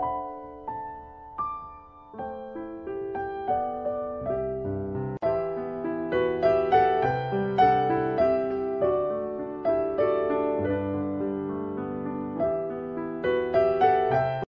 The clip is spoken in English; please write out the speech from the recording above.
you.